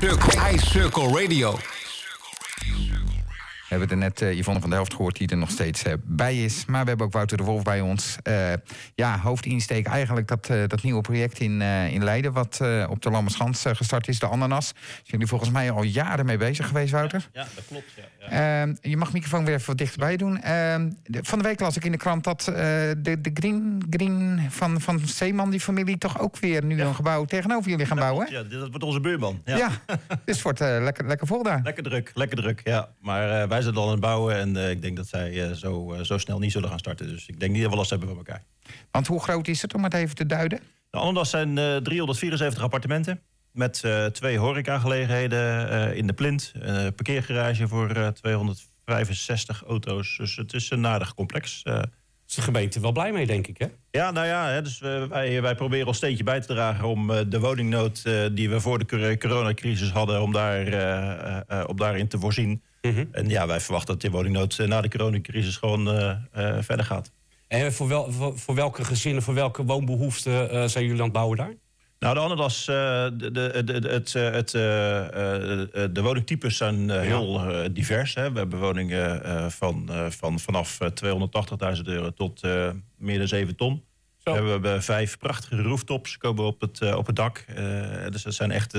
iCircle Radio. We hebben er net uh, Yvonne van der Helft gehoord die er nog steeds uh, bij is. Maar we hebben ook Wouter de Wolf bij ons. Uh, ja, hoofdinsteek eigenlijk dat, dat nieuwe project in, in Leiden... wat op de Lammerschans gestart is, de Ananas. Zijn jullie volgens mij al jaren mee bezig geweest, Wouter? Ja, dat klopt. Ja, ja. je mag de microfoon weer even wat dichterbij doen. van de week las ik in de krant dat de, de Green, Green van, van Zeeman, die familie... toch ook weer nu een gebouw tegenover jullie gaan bouwen. Ja, dat wordt onze buurman. Ja, ja dus het wordt lekker, lekker vol daar. Lekker druk, lekker druk, ja. Maar wij wij zijn al aan het bouwen en uh, ik denk dat zij uh, zo, uh, zo snel niet zullen gaan starten. Dus ik denk niet dat we last hebben van elkaar. Want hoe groot is het om het even te duiden? De zijn 374 appartementen met twee horecagelegenheden in de Plint. Een parkeergarage voor 265 auto's. Dus het is een aardig complex is de gemeente wel blij mee, denk ik, hè? Ja, nou ja, dus wij, wij proberen ons steentje bij te dragen om de woningnood die we voor de coronacrisis hadden, om, daar, om daarin te voorzien. Mhm. En ja, wij verwachten dat die woningnood na de coronacrisis gewoon verder gaat. En voor, wel, voor, welke gezinnen, voor welke woonbehoeften zijn jullie aan het bouwen daar? Nou, de de, de, de, het, de woningtypes zijn heel divers. Hè. We hebben woningen van, van, vanaf 280.000 euro tot meer dan 7 ton. We hebben vijf prachtige rooftops komen op het, op het dak. dus dat zijn echt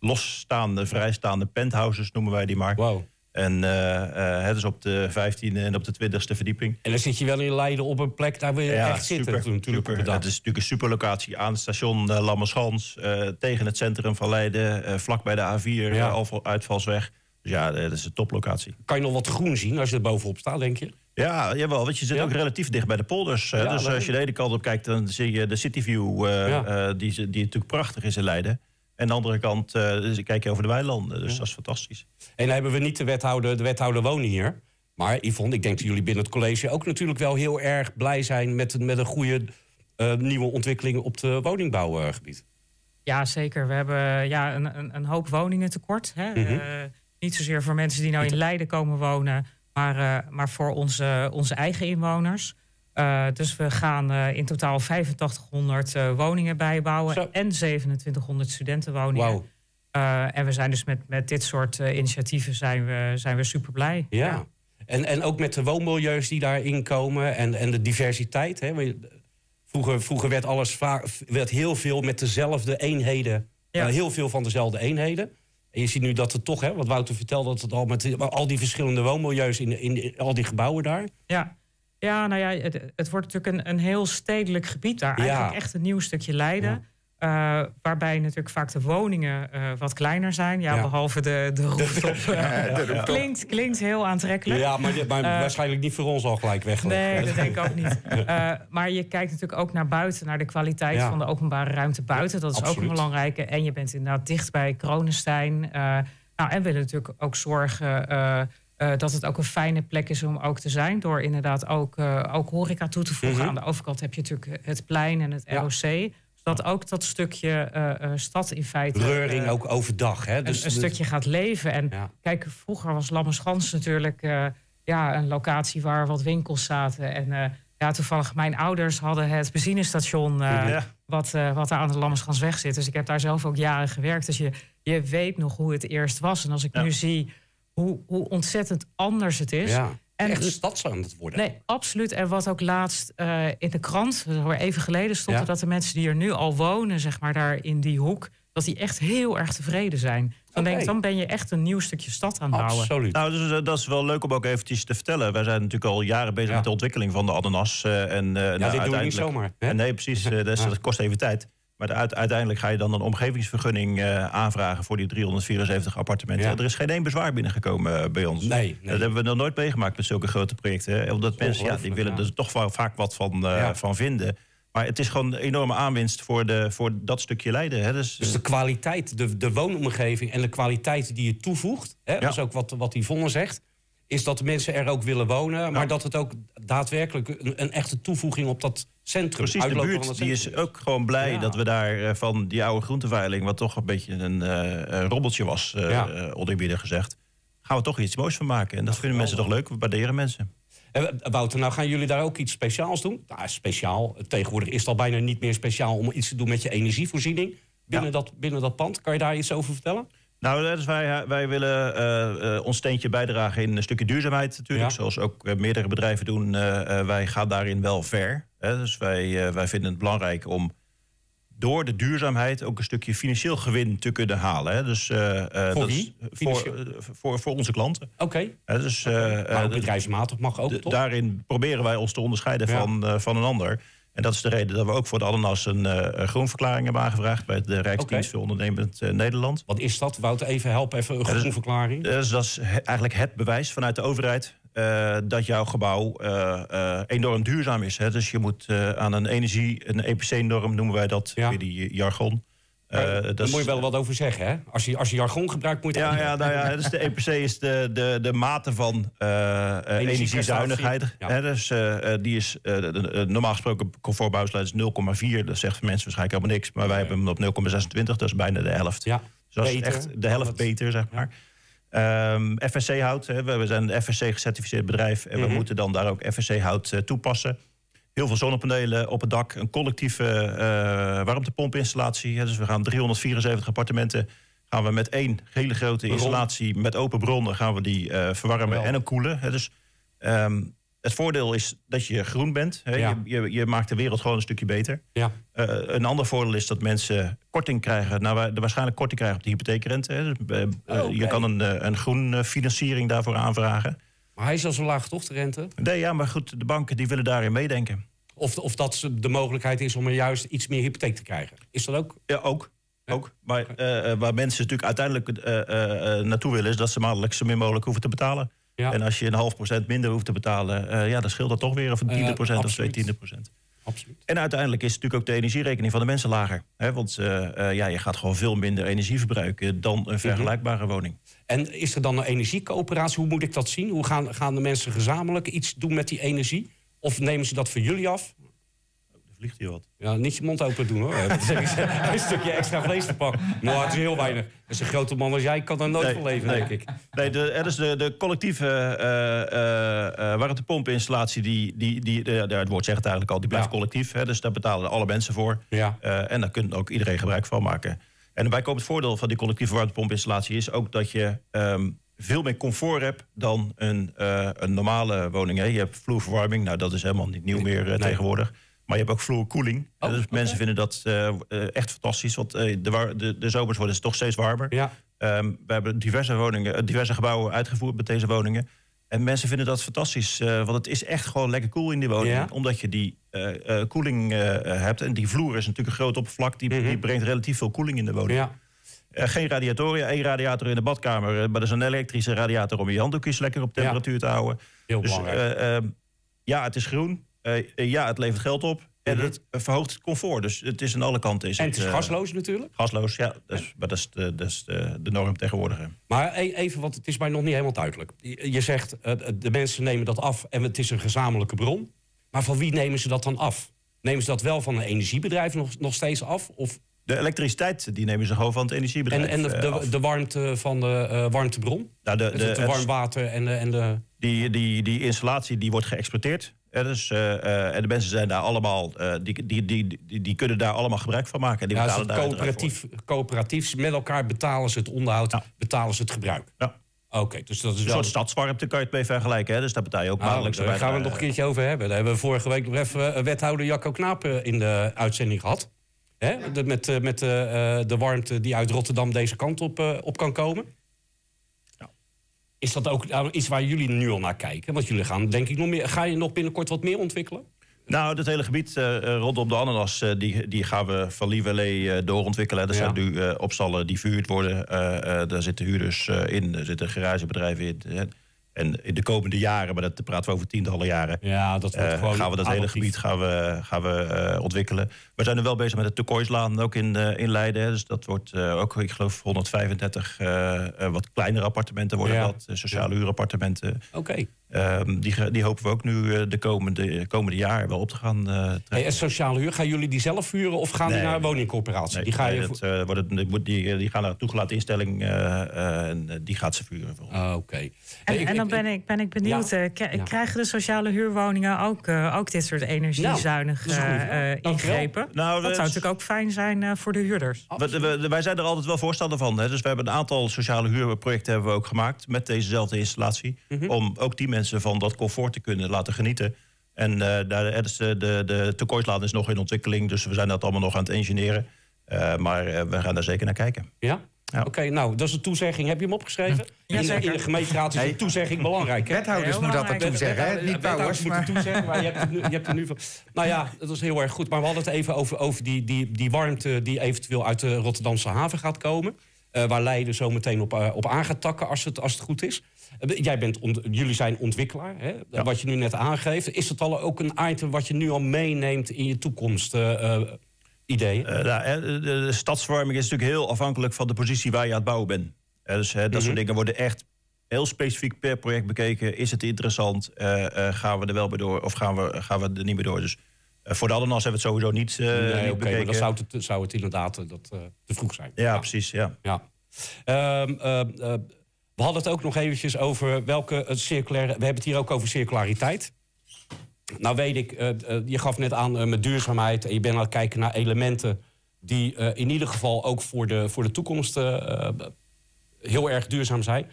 losstaande, vrijstaande penthouses, noemen wij die maar. Wow. En uh, het is op de 15e en op de 20e verdieping. En dan zit je wel in Leiden op een plek daar wil je echt zitten. Natuurlijk super. Het is natuurlijk een superlocatie aan het station uh, Lammerschans. Uh, tegen het centrum van Leiden. vlak bij de A4, ja. uitvalsweg. Dus ja, dat is een toplocatie. Kan je nog wat groen zien als je er bovenop staat, denk je? Ja, jawel, want je zit ook relatief dicht bij de polders. dus als je de ene kant op kijkt, dan zie je de Cityview... die, die natuurlijk prachtig is in Leiden. En aan de andere kant uh, kijk je over de weilanden. Dus dat is fantastisch. En dan hebben we niet de wethouder, de wethouder wonen hier. Maar Yvonne, ik denk dat jullie binnen het college ook natuurlijk wel heel erg blij zijn met, met een goede uh, nieuwe ontwikkeling op het woningbouwgebied. Ja, zeker. We hebben ja, een, een, een hoop woningen tekort. Hè? Mm -hmm. uh, niet zozeer voor mensen die nou in Leiden komen wonen, maar, maar voor onze, onze eigen inwoners. Uh, dus we gaan uh, in totaal 8500 uh, woningen bijbouwen Zo. en 2700 studentenwoningen. Wow. en we zijn dus met, met dit soort initiatieven zijn we, zijn we super blij. Ja. ja. En, en ook met de woonmilieus die daarin komen en, en de diversiteit. Hè? Vroeger, vroeger werd alles werd heel veel met dezelfde eenheden. Ja. heel veel van dezelfde eenheden. En je ziet nu dat het toch, hè, wat Wouter vertelde, dat het al met al die verschillende woonmilieus in, in, in al die gebouwen daar. Ja. Ja, nou ja, het, het wordt natuurlijk een, een heel stedelijk gebied daar. Eigenlijk echt een nieuw stukje Leiden. Uh, waarbij natuurlijk vaak de woningen uh, wat kleiner zijn. Ja, ja. behalve de, de rooftop. Uh, klinkt, klinkt heel aantrekkelijk. Ja, maar, maar waarschijnlijk niet voor ons al gelijk weg. Nee, dat denk ik ook niet. maar je kijkt natuurlijk ook naar buiten, naar de kwaliteit van de openbare ruimte buiten. Dat is Absoluut. ook een belangrijke. En je bent inderdaad dicht bij Kronenstein. nou, en willen natuurlijk ook zorgen uh, dat het ook een fijne plek is om ook te zijn. Door inderdaad ook, uh, ook horeca toe te voegen. -hmm. Aan de overkant heb je natuurlijk het plein en het ja. ROC. Zodat ook dat stukje uh, stad in feite... Reuring ook overdag. Hè? Dus, een, een stukje gaat leven. En ja. kijk, vroeger was Lammerschans natuurlijk ja, een locatie waar wat winkels zaten. En ja, toevallig mijn ouders hadden het benzinestation... Ja. wat, wat daar aan de Lammerschansweg zit. Dus ik heb daar zelf ook jaren gewerkt. Dus je, je weet nog hoe het eerst was. En als ik nu zie hoe, hoe ontzettend anders het is. Ja. En echt een stad zou het worden. Nee, absoluut. En wat ook laatst uh, in de krant, even geleden stond, ja. dat de mensen die er nu al wonen, zeg maar daar in die hoek, dat die echt heel erg tevreden zijn. Dan okay. denk dan ben je echt een nieuw stukje stad aan het bouwen. Absoluut. Nou, dus, uh, dat is wel leuk om ook eventjes te vertellen. Wij zijn natuurlijk al jaren bezig ja. met de ontwikkeling van de ananas. Uh, en, uh, ja, nou, dit doen we niet zomaar. Hè? Nee, precies. dat, dat kost even tijd. Maar uiteindelijk ga je dan een omgevingsvergunning uh, aanvragen voor die 374 appartementen. Ja. Er is geen één bezwaar binnengekomen uh, bij ons. Nee, nee, Dat hebben we nog nooit meegemaakt met zulke grote projecten. Hè? Omdat mensen ja, die willen ja. er toch wel vaak wat van, uh, ja. van vinden. Maar het is gewoon een enorme aanwinst voor, de, voor dat stukje Leiden. Hè? Dus, dus de kwaliteit, de, de woonomgeving en de kwaliteit die je toevoegt. Hè? Dat is ook wat, wat Yvonne zegt is dat de mensen er ook willen wonen, maar dat het ook daadwerkelijk een, een, echte toevoeging op dat centrum. Precies, de buurt die is ook gewoon blij ja. dat we daar uh, van die oude groenteveiling, wat toch een beetje een uh, robbeltje was, uh, ja. gezegd, gaan we toch iets moois van maken. En dat, dat vinden mensen toch leuk, we waarderen mensen. En Wouter, nou gaan jullie daar ook iets speciaals doen? Nou, speciaal. Tegenwoordig is het al bijna niet meer speciaal om iets te doen met je energievoorziening binnen, ja. dat, binnen dat pand. Kan je daar iets over vertellen? Nou, dus wij, wij willen ons steentje bijdragen in een stukje duurzaamheid natuurlijk. Zoals ook meerdere bedrijven doen. wij gaan daarin wel ver. Hè? Dus wij, wij vinden het belangrijk om door de duurzaamheid ook een stukje financieel gewin te kunnen halen. Hè. Dus, voor dat wie? Is voor, voor, voor onze klanten. Oké. Dus, okay. bedrijfsmatig mag ook, toch? Daarin proberen wij ons te onderscheiden van, van een ander. En dat is de reden dat we ook voor de Ananas een uh, groenverklaring hebben aangevraagd... bij de Rijksdienst voor Ondernemend Nederland. Wat is dat? Wouter, even helpen, even een groenverklaring. Dus, dat is eigenlijk het bewijs vanuit de overheid... Uh, dat jouw gebouw enorm duurzaam is. Hè? Dus je moet aan een energie, een EPC-norm noemen wij dat, ja. die jargon. Daar moet je wel wat over zeggen, hè? Als je, als je jargon gebruikt, moet je ja, ja, nou ja, dus de EPC is de, de, de mate van energiezuinigheid. Ja. Dus die is normaal gesproken comfortbouwsluit is 0,4. Dat zegt mensen waarschijnlijk helemaal niks. Maar wij hebben hem op 0,26, dat is bijna de helft. Ja. Dus dat is echt de helft beter, zeg maar. Um, ehm, FSC hout, hè, we zijn een FSC gecertificeerd bedrijf en we mhm. moeten dan daar ook FSC hout uh, toepassen. Heel veel zonnepanelen op het dak, een collectieve uh, warmtepompinstallatie. Dus we gaan 374 appartementen gaan we met één hele grote installatie met open bronnen gaan we die uh, verwarmen en ook koelen. Dus um, het voordeel is dat je groen bent. Hè? Je, je, je, maakt de wereld gewoon een stukje beter. Ja. Uh, een ander voordeel is dat mensen korting krijgen. Nou, de waarschijnlijk korting krijgen op de hypotheekrente. Hè? Dus, uh, Je kan een, een groen financiering daarvoor aanvragen. Maar hij is al zo laag, toch, de rente? Nee, ja, maar goed, de banken die willen daarin meedenken. Of, of dat de mogelijkheid is om er juist iets meer hypotheek te krijgen. Is dat ook? Ja, ook. Ook. Maar waar mensen natuurlijk uiteindelijk naartoe willen... is dat ze maandelijk zo min mogelijk hoeven te betalen. Ja. En als je een half procent minder hoeft te betalen, ja, dan scheelt dat toch weer of een tiende procent of twee tiende procent. Absoluut. En uiteindelijk is natuurlijk ook de energierekening van de mensen lager. Hè? Want uh, uh, ja, je gaat gewoon veel minder energie verbruiken dan een mhm. vergelijkbare woning. En is er dan een energiecoöperatie? Hoe moet ik dat zien? Hoe gaan, gaan de mensen gezamenlijk iets doen met die energie? Of nemen ze dat voor jullie af? Vliegt hier wat. Ja, niet je mond open doen hoor. een stukje extra vlees te pakken. Maar het is heel weinig. Dus een grote man als jij kan er nooit nee, van leven, nee. denk ik. Nee, de, er is de, de collectieve uh, uh, warmtepompinstallatie, die, die, die, het woord zegt eigenlijk al, die blijft collectief. Hè, dus daar betalen alle mensen voor. Ja. Uh, en daar kunt ook iedereen gebruik van maken. En bij komt het voordeel van die collectieve warmtepompinstallatie is ook dat je um, veel meer comfort hebt dan een, een normale woning. Hè. Je hebt vloerverwarming, nou dat is helemaal niet nieuw meer nee. tegenwoordig. Maar je hebt ook vloerkoeling. Oh, dus mensen vinden dat uh, echt fantastisch. Want uh, de, de, de, zomers worden het toch steeds warmer. Ja. Um, we hebben diverse, woningen, diverse gebouwen uitgevoerd met deze woningen. En mensen vinden dat fantastisch. Uh, want het is echt gewoon lekker koel cool in die woning. Ja. Omdat je die koeling hebt. En die vloer is natuurlijk een groot oppervlak. Die, mm -hmm. die brengt relatief veel koeling in de woning. Ja. geen radiatoren. één radiator in de badkamer. maar dat is een elektrische radiator om je handdoekjes lekker op temperatuur ja. te houden. Heel dus, belangrijk. Ehm, ja, het is groen. Uh, ja, het levert geld op. En mhm. het verhoogt het comfort. Dus het is aan alle kanten. Is en het is gasloos natuurlijk? Gasloos, ja. Dat is, maar dat is, de, dat is de, de norm tegenwoordig. Maar e-, even, want het is mij nog niet helemaal duidelijk. Je zegt, de mensen nemen dat af en het is een gezamenlijke bron. Maar van wie nemen ze dat dan af? Nemen ze dat wel van een energiebedrijf nog, nog steeds af? Of de elektriciteit die nemen ze gewoon van het energiebedrijf. En, en de, de, de warmte van de uh, warmtebron? Nou, de, de, het warm water en de, en de. Die, die, die installatie die wordt geëxporteerd. Dus, uh, en de mensen zijn daar allemaal, uh, die, die, die, die, kunnen daar allemaal gebruik van maken. Die ja, betalen daar coöperatief, coöperatief, met elkaar betalen ze het onderhoud, betalen ze het gebruik. Ja. Oké, dus dat is een soort stadswarmte kan je het mee vergelijken. Hè? Dus daar betaal je ook ah, maandelijks Daar gaan we het nog een keertje over hebben. Daar hebben we vorige week nog even wethouder Jacco Knaap in de uitzending gehad. Hè? De, met met de warmte die uit Rotterdam deze kant op, op kan komen. Is dat ook nou, iets waar jullie nu al naar kijken? Want jullie gaan, denk ik, nog meer. Ga je nog binnenkort wat meer ontwikkelen? Nou, het hele gebied uh, rondom de ananas, uh, die, die gaan we van Lieverlee uh, doorontwikkelen. Er zijn nu opstallen die verhuurd worden. daar zitten huurders in, er zitten garagebedrijven in. En in de komende jaren, maar dat praten we over tientallen jaren, ja, dat wordt uh, gewoon gaan we dat hele gebied gaan we, gaan we uh, ontwikkelen. We zijn er wel bezig met de Turkooislaan, ook in, uh, in Leiden. Hè. Dus dat wordt ook, ik geloof, 135 wat kleinere appartementen worden ja. dat. sociale huurappartementen. Oké. Ehm, die, die, hopen we ook nu eh, de komende, komende jaren wel op te gaan uh, hey, en sociale huur, gaan jullie die zelf huren of gaan die naar een woningcorporatie? die, ga je dat, die, die gaan naar een toegelaten instelling en die gaat ze vuren. Ah, oké. En, en, dan ben ik, ben ik benieuwd, ja. krijgen de sociale huurwoningen ook, ook dit soort energiezuinige nou, ingrepen? Nou, dat zou natuurlijk ook fijn zijn voor de huurders. wij zijn er altijd wel voorstander van. Hè. Dus we hebben een aantal sociale huurprojecten hebben we ook gemaakt met dezezelfde installatie. Mhm. Om ook die mensen van dat comfort te kunnen laten genieten. En uh, daar, is de, de, de tekortlaan is nog in ontwikkeling, dus we zijn dat allemaal nog aan het engineeren. Uh, maar uh, we gaan daar zeker naar kijken. Ja? ja. Oké, nou, dat is een toezegging. Heb je hem opgeschreven? Ja, in, in de gemeenteraad is een toezegging belangrijk. Hè? Wethouders moeten dat toezeggen, hè? Niet bouwers. Maar... moeten toezeggen, maar je hebt, nu, je hebt er nu van... Nou ja, dat is heel erg goed. Maar we hadden het even over, over die, die, die warmte... die eventueel uit de Rotterdamse haven gaat komen. Waar Leiden zo meteen op, op aan gaat takken als het, als het goed is. Eh, jij bent jullie zijn ontwikkelaar, hè? wat je nu net aangeeft. Is het al ook een item wat je nu al meeneemt in je toekomst? Uh, ideeën? Nou, de, de, stadsverwarming is natuurlijk heel afhankelijk van de positie waar je aan het bouwen bent. dus dat soort mhm. dingen worden echt heel specifiek per project bekeken. Is het interessant? gaan we er wel bij door of gaan we, gaan we er niet meer door? Dus voor de ananas hebben we het sowieso niet, uh, nee, niet bekeken. Maar dan zou het, zou het inderdaad dat, te vroeg zijn. Ja, precies. Ja. ja. Ehm, we hadden het ook nog eventjes over welke circulaire... We hebben het hier ook over circulariteit. Nou weet ik, uh, je gaf net aan met duurzaamheid... en je bent aan het kijken naar elementen... die in ieder geval ook voor de, voor de toekomst heel erg duurzaam zijn.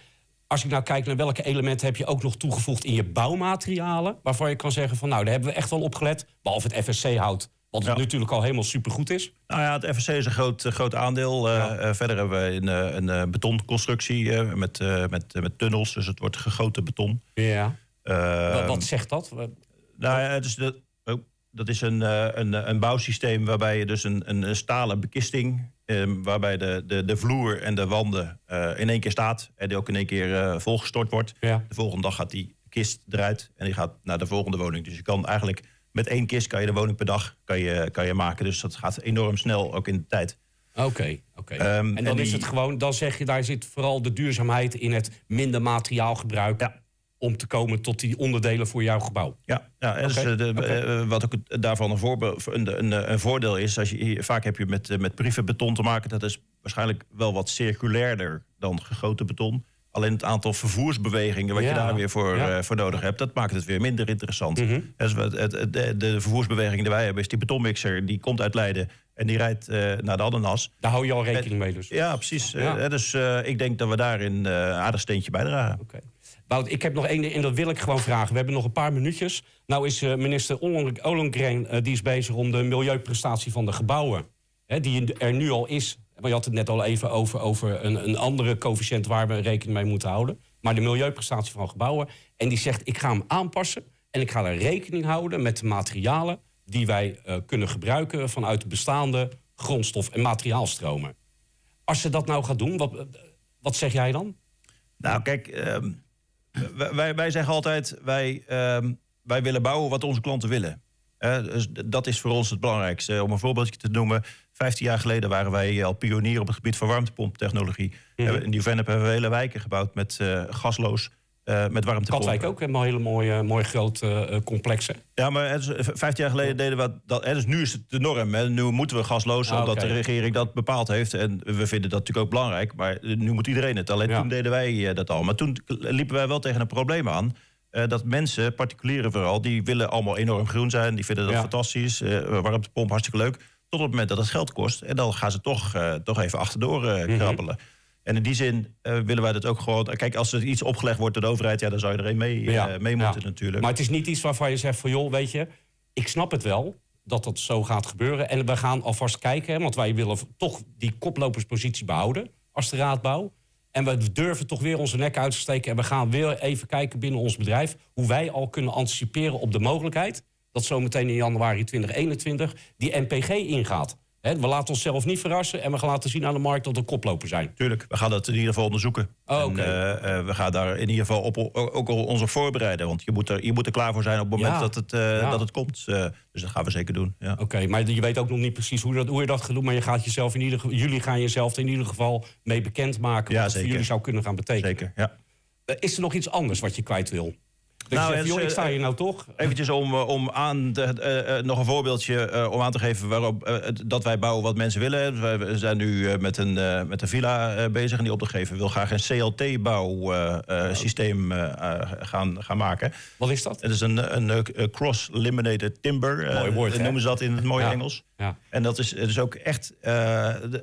Als ik nou kijk naar welke elementen heb je ook nog toegevoegd in je bouwmaterialen... waarvan je kan zeggen van nou, daar hebben we echt wel op gelet. Behalve het FSC-hout, wat ja. natuurlijk al helemaal supergoed is. Nou ja, het FSC is een groot, groot aandeel. Uh, verder hebben we een, een, betonconstructie met, met, met tunnels. Dus het wordt gegoten beton. Ja. Wat, wat, zegt dat? Nou ja, dus de, oh, dat is een, een, een bouwsysteem waarbij je dus een, een stalen bekisting... Ehm, waarbij de, de, de vloer en de wanden in één keer staat... en die ook in één keer volgestort wordt. Ja. De volgende dag gaat die kist eruit en die gaat naar de volgende woning. Dus je kan eigenlijk met één kist kan je de woning per dag kan je, kan je maken. Dus dat gaat enorm snel, ook in de tijd. Oké, oké. Ehm, en dan is het gewoon, dan zeg je, daar zit vooral de duurzaamheid in het minder materiaalgebruik. Ja. Om te komen tot die onderdelen voor jouw gebouw. Ja, ja dus, eh, de, eh, wat ook daarvan een, voorbeeld, een, een, een, voordeel is. Als je, vaak heb je met, eh, met beton te maken. Dat is waarschijnlijk wel wat circulairder dan gegoten beton. Alleen het aantal vervoersbewegingen wat je daar weer voor, eh, voor nodig hebt, dat maakt het weer minder interessant. Mm -hmm. dus het, het, de, de vervoersbeweging die wij hebben, is die betonmixer, die komt uit Leiden en die rijdt uh, naar de Ananas. Daar hou je al rekening mee dus? Ja, precies. dus uh, ik denk dat we daar een aardig steentje bijdragen. Okay. ik heb nog één ding en dat wil ik gewoon vragen. We hebben nog een paar minuutjes. Nou is minister Ollongren, die is bezig om de milieuprestatie van de gebouwen... Hè, die er nu al is, maar je had het net al even over, over een, een andere coëfficiënt waar we rekening mee moeten houden. Maar de milieuprestatie van gebouwen. En die zegt: ik ga hem aanpassen. En ik ga er rekening houden met de materialen die wij uh, kunnen gebruiken vanuit de bestaande grondstof- en materiaalstromen. Als ze dat nou gaat doen, wat, wat zeg jij dan? Nou, kijk, uh, wij, wij zeggen altijd: wij, uh, wij willen bouwen wat onze klanten willen. dus dat is voor ons het belangrijkste. Om een voorbeeldje te noemen. Vijftien jaar geleden waren wij al pionier op het gebied van warmtepomptechnologie. Mm In Nieuw-Vennep hebben we hele wijken gebouwd met uh, gasloos. Uh, met. Katwijk ook, een hele mooie, mooi groot uh, complex. Ja, maar is, vijftien jaar geleden deden we dat. Dus nu is het de norm. Hè. Nu moeten we gasloos, ah, omdat de regering dat bepaald heeft. En we vinden dat natuurlijk ook belangrijk. Maar nu moet iedereen het. Alleen toen deden wij dat al. Maar toen liepen wij wel tegen een probleem aan. dat mensen, particulieren vooral, die willen allemaal enorm groen zijn. Die vinden dat fantastisch. warmtepomp, hartstikke leuk. Tot op het moment dat het geld kost. En dan gaan ze toch, toch even achterdoor uh, krabbelen. En in die zin uh, willen wij dat ook gewoon. Kijk, als er iets opgelegd wordt door de overheid, ja, dan zou je er een mee, ja. mee moeten ja. natuurlijk. Maar het is niet iets waarvan je zegt van joh, weet je, ik snap het wel dat dat zo gaat gebeuren. En we gaan alvast kijken, want wij willen toch die koploperspositie behouden als de raadbouw. En we durven toch weer onze nek uit te steken. En we gaan weer even kijken binnen ons bedrijf hoe wij al kunnen anticiperen op de mogelijkheid dat zometeen in januari 2021 die NPG ingaat. We laten onszelf niet verrassen en we gaan laten zien aan de markt dat we koploper zijn. Tuurlijk, we gaan dat in ieder geval onderzoeken. Oh, en, uh, uh, we gaan daar in ieder geval op, ook al ons op voorbereiden. Want je moet, er, je moet er klaar voor zijn op het moment dat, het, uh, dat het komt. dus dat gaan we zeker doen. Ja. Oké, maar je weet ook nog niet precies hoe, dat, hoe je dat gaat doen. Maar je gaat jezelf in ieder, jullie gaan jezelf in ieder geval mee bekendmaken. Wat het voor jullie zou kunnen gaan betekenen. Zeker, ja. is er nog iets anders wat je kwijt wil? Nou, zegt, joh, ik sta hier nou toch. Eventjes om, om aan de, nog een voorbeeldje om aan te geven waarop dat wij bouwen wat mensen willen. We zijn nu met, een, met een villa bezig en die opdrachtgever wil graag een CLT-bouwsysteem gaan, gaan maken. Wat is dat? Het is een, een, cross-laminated timber. Mooi woord, noemen ze dat in het mooie Engels. Ja. En dat is dus ook echt.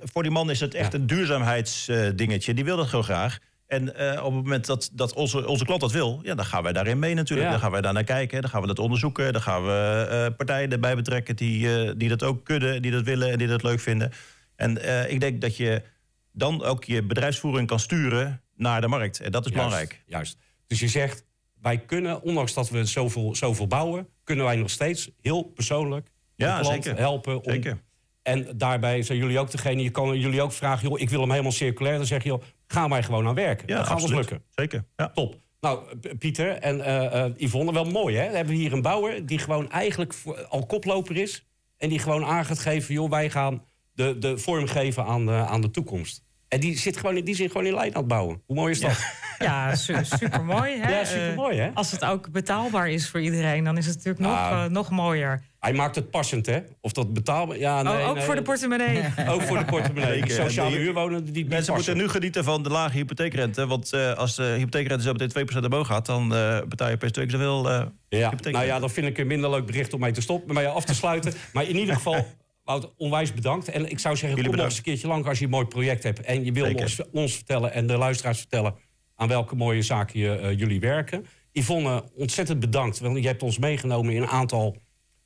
voor die man is het echt een duurzaamheidsdingetje. die wil dat gewoon graag. En uh, op het moment dat, dat onze, onze klant dat wil, ja, dan gaan wij daarin mee natuurlijk. Dan gaan wij daar naar kijken, dan gaan we dat onderzoeken. Dan gaan we uh, partijen erbij betrekken die, uh, die dat ook kunnen, die dat willen en die dat leuk vinden. En ik denk dat je dan ook je bedrijfsvoering kan sturen naar de markt. En dat is belangrijk. Juist. Dus je zegt, wij kunnen, ondanks dat we zoveel, zoveel bouwen, kunnen wij nog steeds heel persoonlijk de ja, klant zeker. helpen om zeker. En daarbij zijn jullie ook degene, je kan jullie ook vragen, joh, ik wil hem helemaal circulair. Dan zeg je, joh, gaan wij gewoon aan werken. Ja, dat gaat ons lukken. Zeker. Ja. Top. Nou, Pieter en uh, Yvonne, wel mooi hè? We hebben hier een bouwer die gewoon eigenlijk al koploper is. En die gewoon aan gaat geven, joh, wij gaan de, de vorm geven aan de, aan de toekomst. En die zit gewoon, die zit gewoon in Leiden aan het bouwen. Hoe mooi is dat? Ja, super mooi. Hè? Ja, super mooi. Hè? als het ook betaalbaar is voor iedereen, dan is het natuurlijk nog, uh, nog mooier. Hij maakt het passend, hè? Of dat betaalbaar... Ja, oh, nee, oh, ook voor de portemonnee. ook voor de portemonnee. Die sociale huurwonen, die Mensen moeten nu genieten van de lage hypotheekrente. Want uh, als de hypotheekrente zo meteen 2% omhoog gaat... dan uh, betaal je per stuk zoveel uh, ja. Nou ja, dan vind ik een minder leuk bericht om mij te stoppen. Maar af te sluiten. maar in ieder geval... Wout, onwijs bedankt. En ik zou zeggen, Jullie kom nog eens een keertje lang als je een mooi project hebt. En je wil ons, ons, vertellen en de luisteraars vertellen... aan welke mooie zaken je, jullie werken. Yvonne, ontzettend bedankt. Want je hebt ons meegenomen in een aantal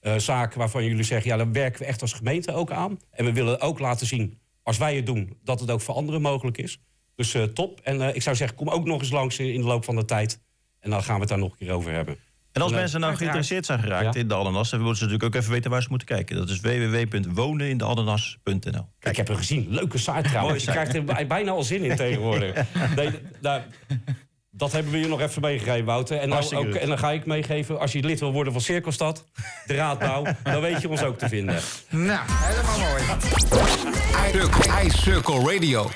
uh, zaken waarvan jullie zeggen, ja, daar werken we echt als gemeente ook aan. En we willen ook laten zien, als wij het doen, dat het ook voor anderen mogelijk is. Dus uh, top. En uh, ik zou zeggen, kom ook nog eens langs in de loop van de tijd. En dan gaan we het daar nog een keer over hebben. En als mensen nou geïnteresseerd zijn geraakt ja. in de ananas... dan moeten ze natuurlijk ook even weten waar ze moeten kijken. Dat is www.wonenindeananas.nl. Ik heb hem gezien. Leuke site trouwens. Je krijgt er bijna al zin in tegenwoordig. Nee, daar, dat hebben we je nog even meegegeven, Wouter. En, nou ook, en dan ga ik meegeven, als je lid wil worden van Cirkelstad, de raadbouw, dan weet je ons ook te vinden. Nou, helemaal mooi. iCircle Radio.